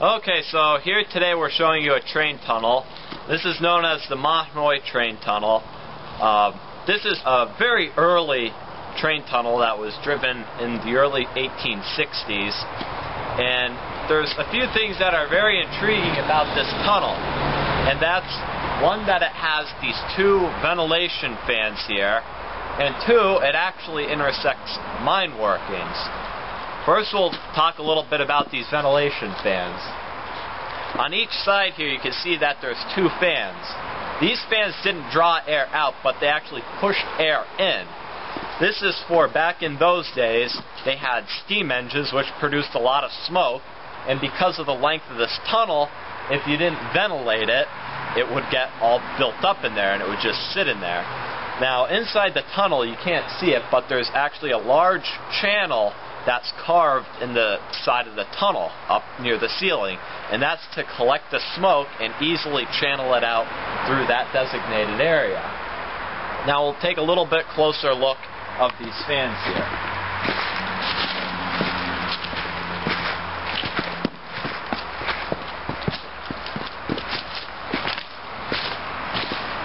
Okay, so here today we're showing you a train tunnel. This is known as the Mahanoy Train Tunnel. Uh, this is a very early train tunnel that was driven in the early 1860s. And there's a few things that are very intriguing about this tunnel. And that's one that it has these two ventilation fans here, and two, it actually intersects mine workings. First, we'll talk a little bit about these ventilation fans. On each side here, you can see that there's two fans. These fans didn't draw air out, but they actually pushed air in. This is for back in those days, they had steam engines which produced a lot of smoke, and because of the length of this tunnel, if you didn't ventilate it, it would get all built up in there and it would just sit in there. Now, inside the tunnel, you can't see it, but there's actually a large channel that's carved in the side of the tunnel up near the ceiling. And that's to collect the smoke and easily channel it out through that designated area. Now we'll take a little bit closer look of these fans here.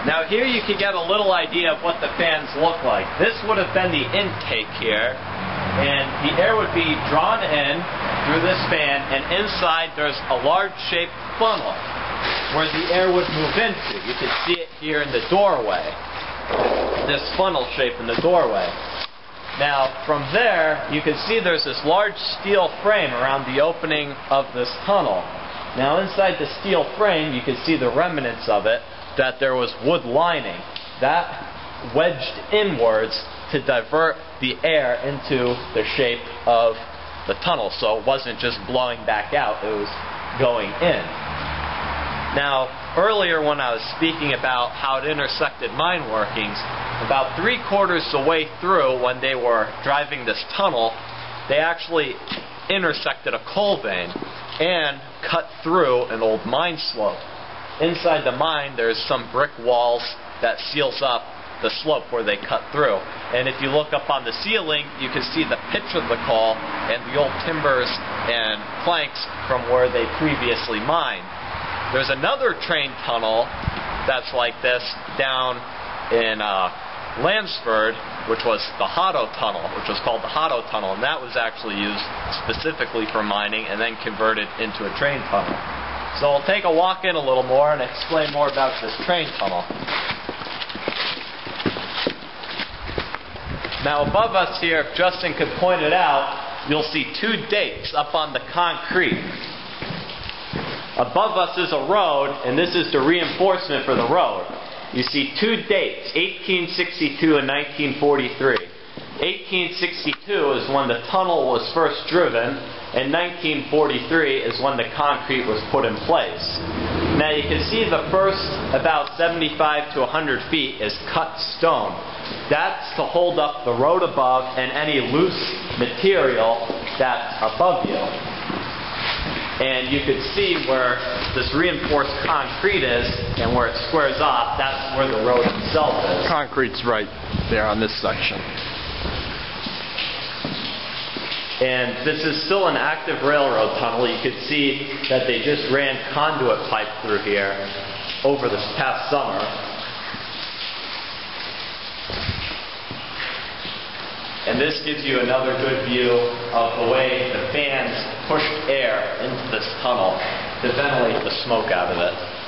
Now here you can get a little idea of what the fans look like. This would have been the intake here, and the air would be drawn in through this fan, and inside there's a large shaped funnel where the air would move into. You can see it here in the doorway, this funnel shape in the doorway. Now, from there, you can see there's this large steel frame around the opening of this tunnel. Now, inside the steel frame, you can see the remnants of it, that there was wood lining. That wedged inwards to divert the air into the shape of the tunnel, so it wasn't just blowing back out, it was going in. Now, earlier when I was speaking about how it intersected mine workings, about three quarters the way through when they were driving this tunnel, they actually intersected a coal vein and cut through an old mine slope. Inside the mine, there's some brick walls that seals up the slope where they cut through. And if you look up on the ceiling, you can see the pitch of the coal and the old timbers and planks from where they previously mined. There's another train tunnel that's like this down in uh, Lansford, which was the Hauto Tunnel, which was called the Hauto Tunnel, and that was actually used specifically for mining and then converted into a train tunnel. So I'll take a walk in a little more and explain more about this train tunnel. Now above us here, if Justin could point it out, you'll see two dates up on the concrete. Above us is a road, and this is the reinforcement for the road. You see two dates, 1862 and 1943. 1862 is when the tunnel was first driven, and 1943 is when the concrete was put in place. Now you can see the first about 75 to 100 feet is cut stone. That's to hold up the road above and any loose material that's above you. And you can see where this reinforced concrete is and where it squares off, that's where the road itself is. Concrete's right there on this section. And this is still an active railroad tunnel. You can see that they just ran conduit pipe through here over this past summer. And this gives you another good view of the way the fans pushed air into this tunnel to ventilate the smoke out of it.